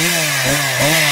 yeah, yeah.